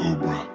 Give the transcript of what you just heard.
Cobra.